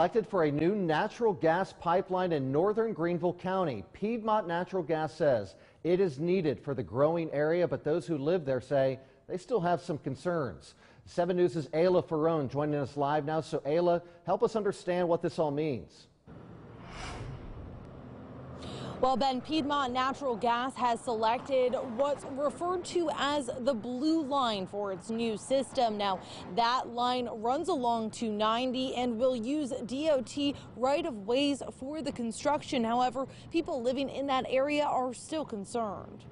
Selected for a new natural gas pipeline in northern Greenville County. Piedmont Natural Gas says it is needed for the growing area, but those who live there say they still have some concerns. 7 News' is Ayla Ferrone joining us live now. So, Ayla, help us understand what this all means. Well, Ben, Piedmont Natural Gas has selected what's referred to as the blue line for its new system. Now, that line runs along 290 and will use DOT right of ways for the construction. However, people living in that area are still concerned.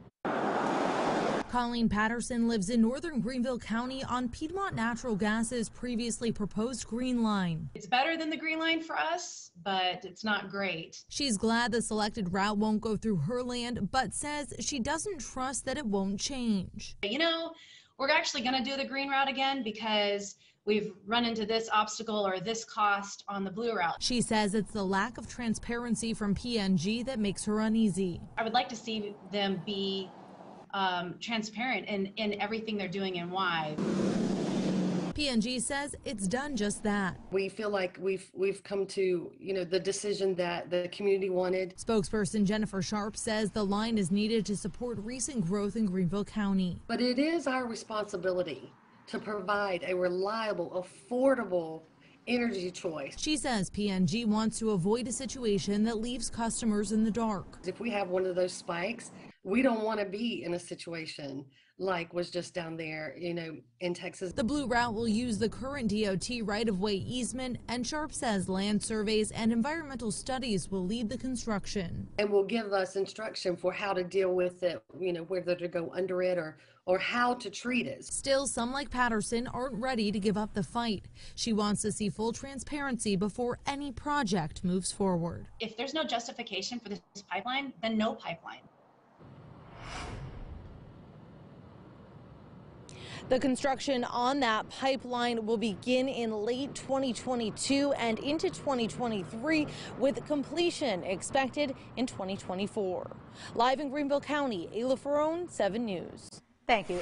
Colleen Patterson lives in northern Greenville County on Piedmont Natural Gas's previously proposed Green Line. It's better than the Green Line for us, but it's not great. She's glad the selected route won't go through her land, but says she doesn't trust that it won't change. You know, we're actually going to do the green route again because we've run into this obstacle or this cost on the blue route. She says it's the lack of transparency from PNG that makes her uneasy. I would like to see them be um, transparent in, in everything they're doing and why. PNG says it's done just that. We feel like we've we've come to, you know, the decision that the community wanted. Spokesperson Jennifer Sharp says the line is needed to support recent growth in Greenville County. But it is our responsibility to provide a reliable, affordable energy choice. She says PNG wants to avoid a situation that leaves customers in the dark. If we have one of those spikes, we don't want to be in a situation like was just down there, you know, in Texas. The Blue Route will use the current DOT right-of-way easement, and Sharp says land surveys and environmental studies will lead the construction. And will give us instruction for how to deal with it, you know, whether to go under it or, or how to treat it. Still, some like Patterson aren't ready to give up the fight. She wants to see full transparency before any project moves forward. If there's no justification for this pipeline, then no pipeline. The construction on that pipeline will begin in late 2022 and into 2023 with completion expected in 2024. Live in Greenville County, Ayla Ferrone, 7 News. Thank you.